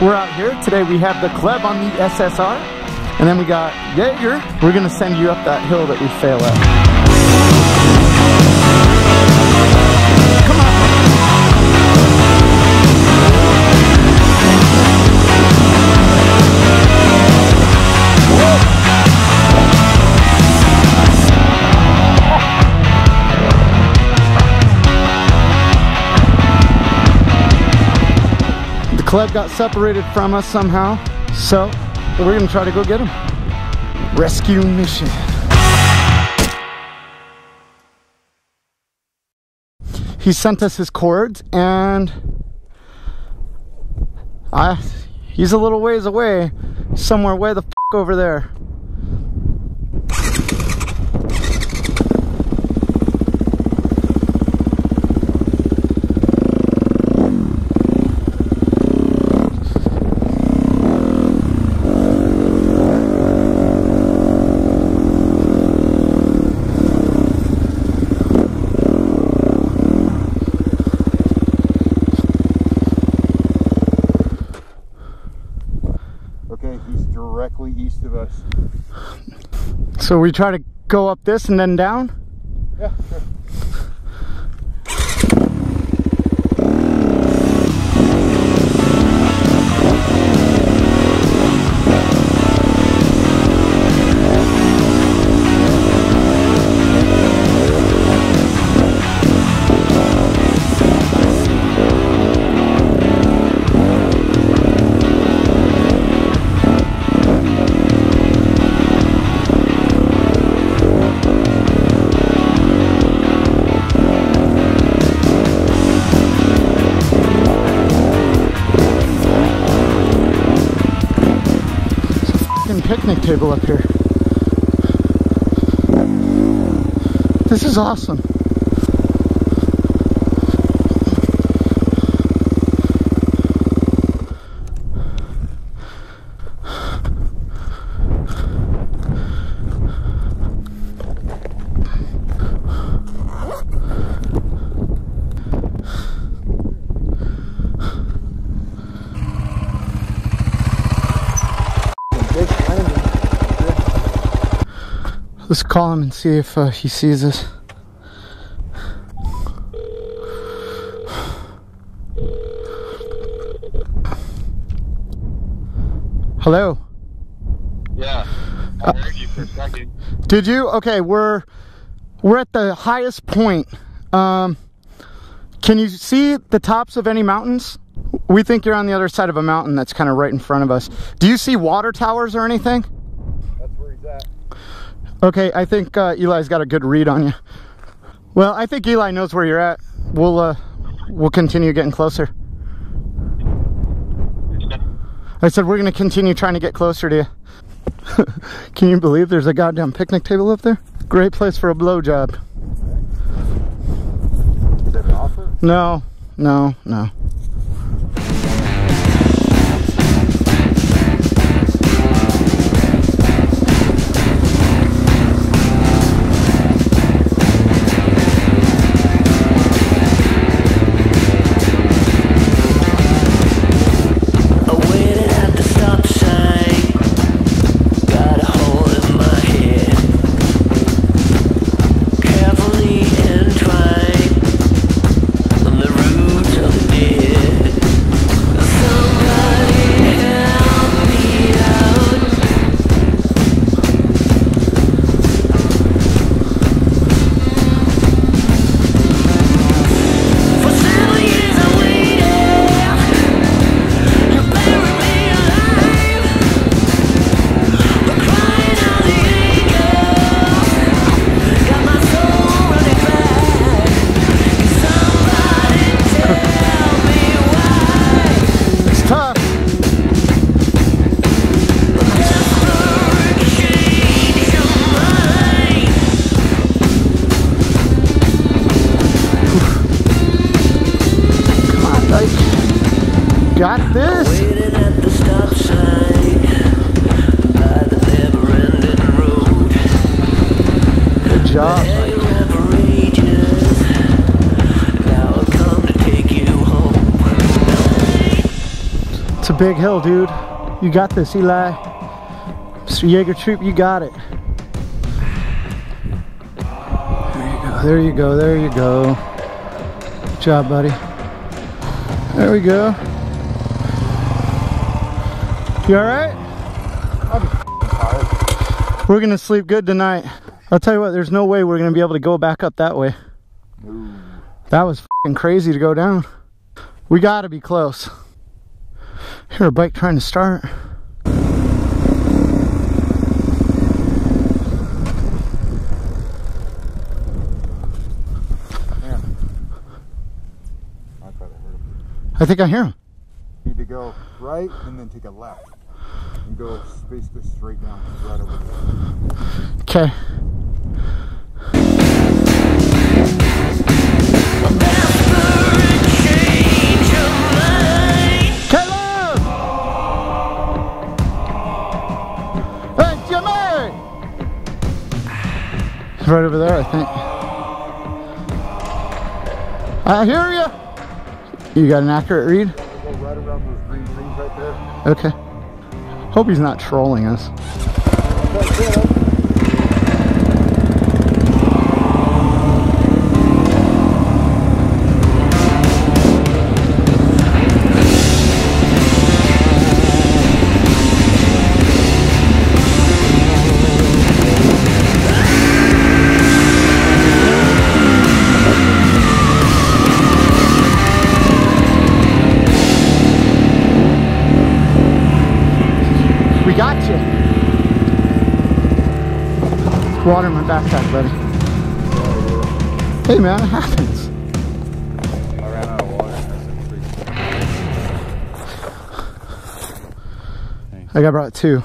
we're out here. Today we have the Kleb on the SSR, and then we got Jaeger. We're gonna send you up that hill that we fail at. Kleb got separated from us somehow, so we're gonna try to go get him. Rescue mission. He sent us his cords and I he's a little ways away, somewhere way the over there. Okay, he's directly east of us. So we try to go up this and then down. Yeah, sure. Picnic table up here. This is awesome. Big enemy. Let's call him and see if uh, he sees us. Hello. Yeah, I heard you for a second. Did you? Okay, we're we're at the highest point. Um, can you see the tops of any mountains? We think you're on the other side of a mountain that's kind of right in front of us. Do you see water towers or anything? That's where he's at. Okay, I think uh, Eli's got a good read on you. Well, I think Eli knows where you're at. We'll uh, we'll continue getting closer. I said we're gonna continue trying to get closer to you. Can you believe there's a goddamn picnic table up there? Great place for a blowjob. Is that an offer? No, no, no. You home. It's a big hill, dude. You got this, Eli. Mr. Jaeger Troop, you got it. There you go, there you go, there you go. Good job, buddy. There we go. You alright? Tired. We're gonna sleep good tonight. I'll tell you what, there's no way we're gonna be able to go back up that way. No. That was crazy to go down. We gotta be close. Hear a bike trying to start. I thought I heard him. I think I hear him. Need to go right and then take a left. And go basically straight down right over there. Okay. Caleb! Hey, Jimmy! He's right over there, I think. I hear you. You got an accurate read? Right around those green trees right. Okay. Hope he's not trolling us. We got you. Water in my backpack, buddy. Hey man, it happens. I ran out of water. I got brought two.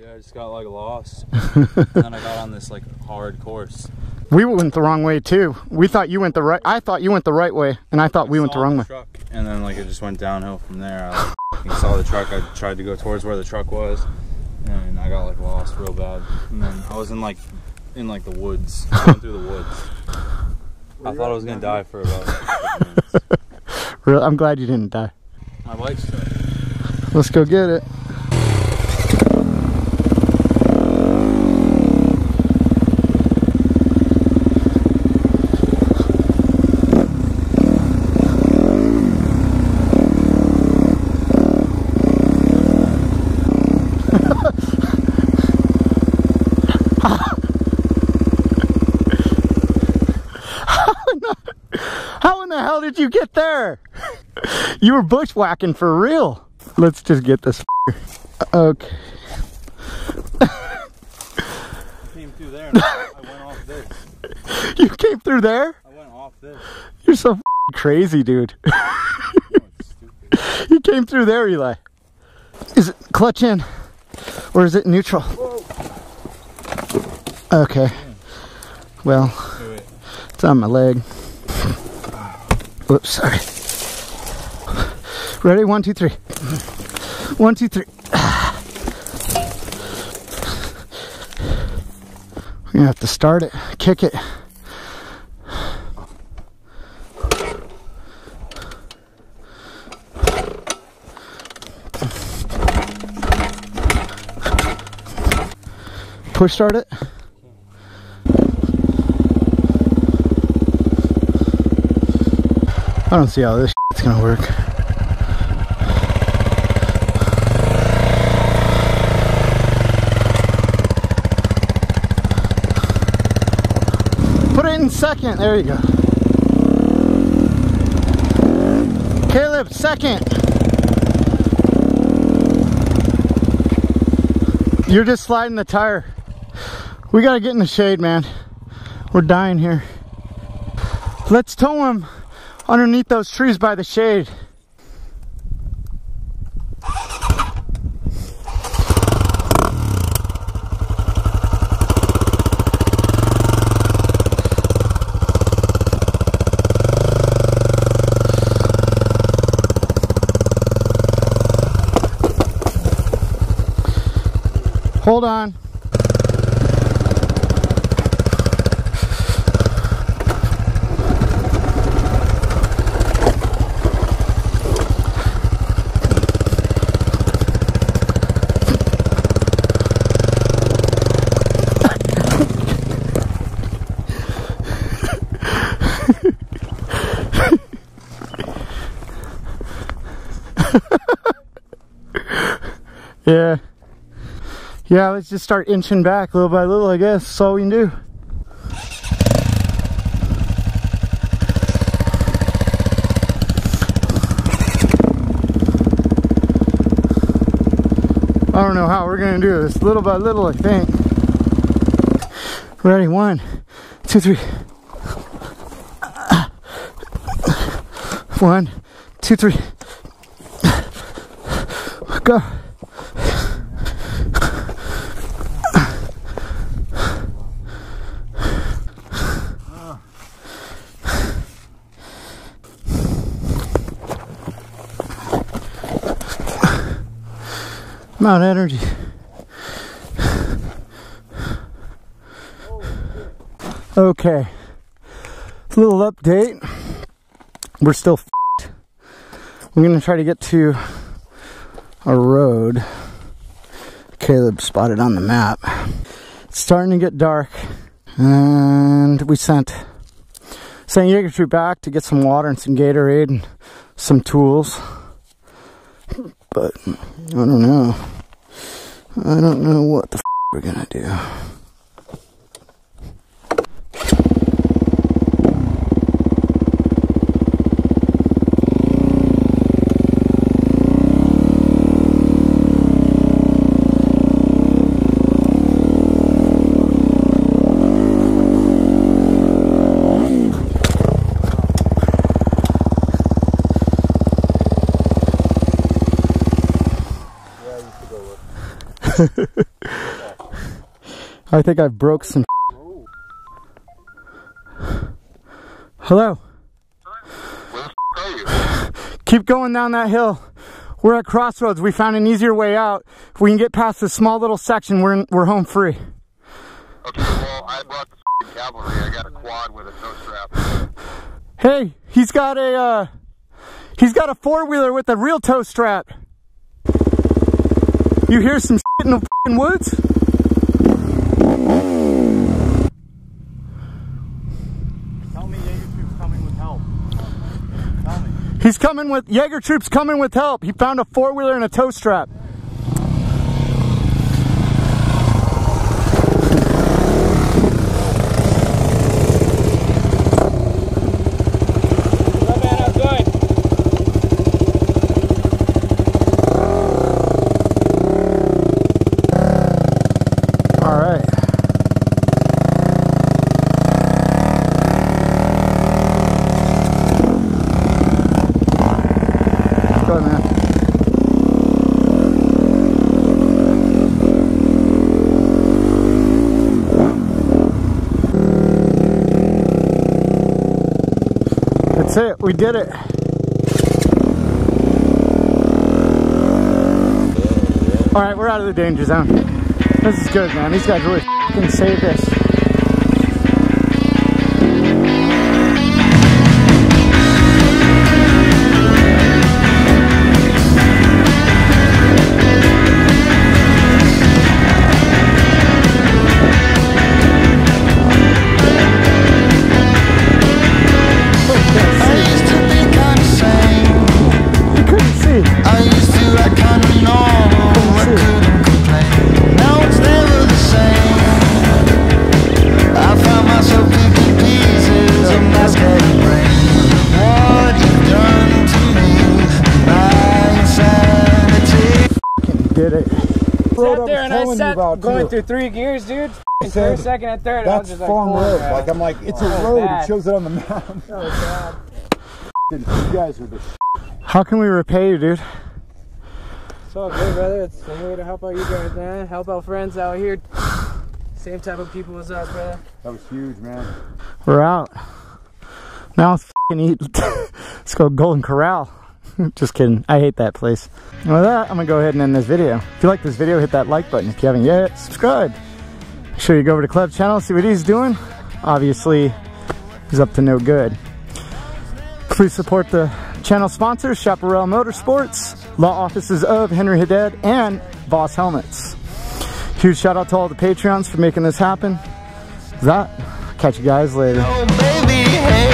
Yeah, I just got like lost. and then I got on this like hard course. We went the wrong way too. We thought you went the right. I thought you went the right way, and I thought we went the Saw wrong way. Truck, and then like it just went downhill from there. I like, saw the truck. I tried to go towards where the truck was, and I got like lost real bad. And then I was in like in like the woods, going through the woods. I thought I was gonna die for about. Like, minutes. Real- I'm glad you didn't die. My bike's stuck. Let's go get it. How in the hell did you get there? You were bushwhacking for real. Let's just get this. Okay. Came through there. And I went off this. You came through there? I went off this. You're so crazy, dude. You came through there, Eli. Is it clutch in? Or is it neutral? Okay. Well, it's on my leg. Whoops, sorry. Ready? One, two, three. One, two, three. We're gonna have to start it, kick it. Push start it. I don't see how this is gonna work. Put it in second. There you go. Caleb, second. You're just sliding the tire. We gotta get in the shade, man. We're dying here. Let's tow him underneath those trees by the shade. Hold on. Yeah. Yeah, let's just start inching back little by little, I guess. That's all we can do. I don't know how we're gonna do this. Little by little, I think. Ready? One, two, three. One, two, three. Go. Mount Energy. Okay. Little update. We're still f***ed. We're gonna try to get to a road Caleb spotted on the map. It's starting to get dark, and we sent sent Jaeger Troop back to get some water and some Gatorade and some tools. But I don't know. I don't know what the f- we're gonna do. I think I broke some. Hello. Where the f- are you? Keep going down that hill. We're at crossroads. We found an easier way out. If we can get past this small little section, we're in, we're home free. Okay, well, I brought the cavalry. I got a quad with a tow strap. Hey, he's got a uh, he's got a four wheeler with a real tow strap. You hear some shit in the woods? Tell me Jaeger Troop's coming with help. Tell me. He's coming with Jaeger troops coming with help. He found a four wheeler and a tow strap. All right. Go ahead, man. That's it. We did it. All right, we're out of the danger zone. This is good, man. These guys really fucking saved us. Telling you about, going too. through three gears, dude. I said, first, second, and third. I was That's just like, farm road. Like I'm like, it's a Oh, road. bad. It shows it on the map. Oh, you guys are the How can we repay you, dude? It's all good, brother. It's a way to help out you guys, man. Help out friends out here. Same type of people as us, brother. That was huge, man. We're out. Now let's fucking eat. let's go Golden Corral. Just kidding. I hate that place. And with that, I'm gonna go ahead and end this video. If you like this video, hit that like button. If you haven't yet, subscribe. Make sure you go over to Kleb channel, see what he's doing. Obviously, he's up to no good. Please support the channel sponsors, Chaparral Motorsports, law offices of Henry Haddad, and Voss Helmets. Huge shout out to all the Patreons for making this happen. That, catch you guys later. Oh, baby, hey,